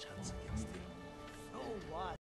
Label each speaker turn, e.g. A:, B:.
A: chance against him.
B: Oh, why?